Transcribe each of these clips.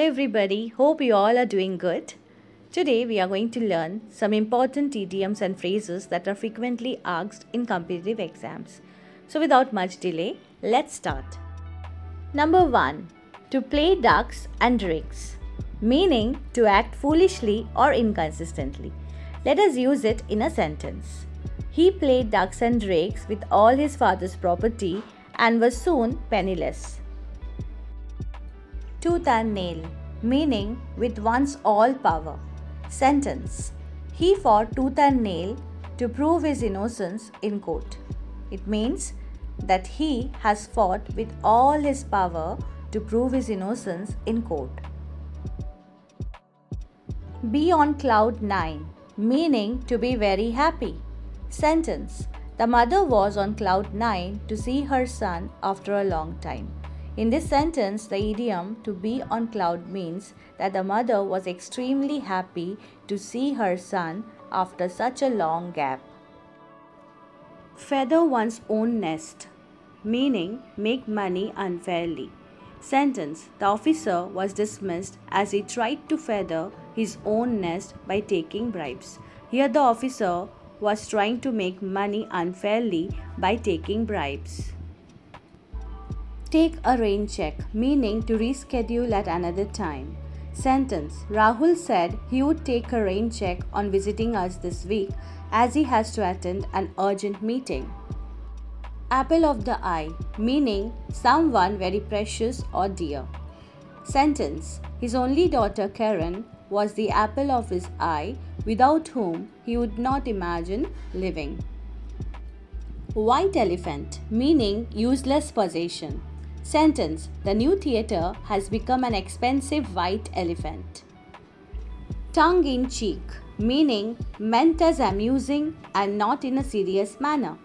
everybody, hope you all are doing good. Today we are going to learn some important idioms and phrases that are frequently asked in competitive exams. So without much delay, let's start. Number 1. To play ducks and drakes, meaning to act foolishly or inconsistently. Let us use it in a sentence. He played ducks and drakes with all his father's property and was soon penniless tooth and nail, meaning with one's all power. Sentence He fought tooth and nail to prove his innocence in court. It means that he has fought with all his power to prove his innocence in court. Be on cloud nine, meaning to be very happy. Sentence The mother was on cloud nine to see her son after a long time. In this sentence, the idiom to be on cloud means that the mother was extremely happy to see her son after such a long gap. Feather one's own nest, meaning make money unfairly. Sentence The officer was dismissed as he tried to feather his own nest by taking bribes. Here, the officer was trying to make money unfairly by taking bribes. Take a rain check, meaning to reschedule at another time. Sentence Rahul said he would take a rain check on visiting us this week as he has to attend an urgent meeting. Apple of the eye, meaning someone very precious or dear. Sentence His only daughter Karen was the apple of his eye, without whom he would not imagine living. White elephant, meaning useless possession. Sentence The new theatre has become an expensive white elephant. Tongue in cheek, meaning meant as amusing and not in a serious manner.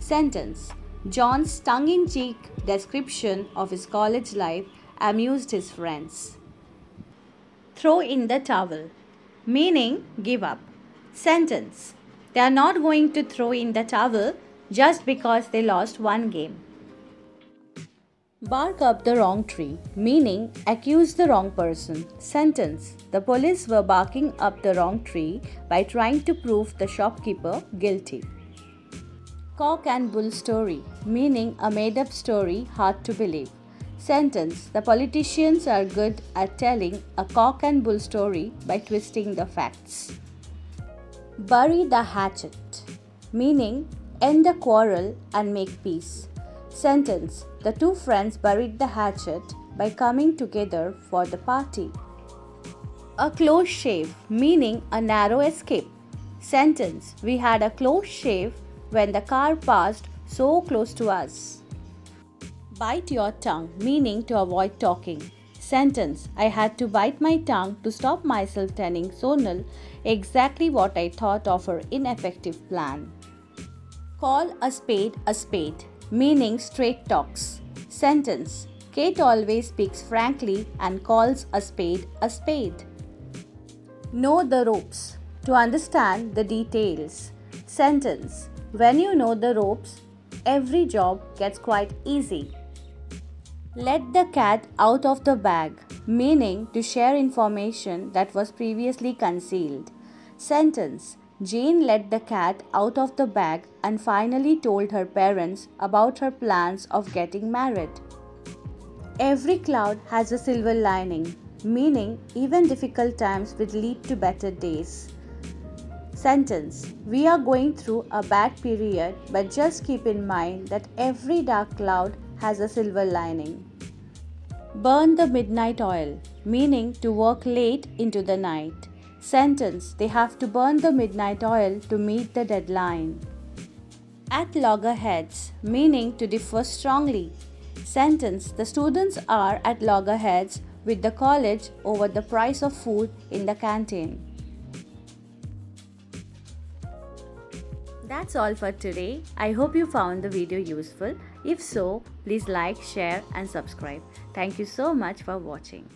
Sentence John's tongue in cheek description of his college life amused his friends. Throw in the towel, meaning give up. Sentence They are not going to throw in the towel just because they lost one game. Bark up the wrong tree, meaning accuse the wrong person. Sentence The police were barking up the wrong tree by trying to prove the shopkeeper guilty. Cock and bull story, meaning a made up story hard to believe. Sentence The politicians are good at telling a cock and bull story by twisting the facts. Bury the hatchet, meaning end the quarrel and make peace. Sentence The two friends buried the hatchet by coming together for the party. A close shave, meaning a narrow escape. Sentence We had a close shave when the car passed so close to us. Bite your tongue, meaning to avoid talking. Sentence I had to bite my tongue to stop myself telling Sonal exactly what I thought of her ineffective plan. Call a spade a spade meaning straight talks. Sentence Kate always speaks frankly and calls a spade a spade. Know the ropes to understand the details. Sentence When you know the ropes, every job gets quite easy. Let the cat out of the bag, meaning to share information that was previously concealed. Sentence Jane let the cat out of the bag and finally told her parents about her plans of getting married. Every cloud has a silver lining, meaning even difficult times will lead to better days. Sentence We are going through a bad period, but just keep in mind that every dark cloud has a silver lining. Burn the midnight oil, meaning to work late into the night. Sentence They have to burn the midnight oil to meet the deadline. At loggerheads, meaning to differ strongly. Sentence The students are at loggerheads with the college over the price of food in the canteen. That's all for today. I hope you found the video useful. If so, please like, share and subscribe. Thank you so much for watching.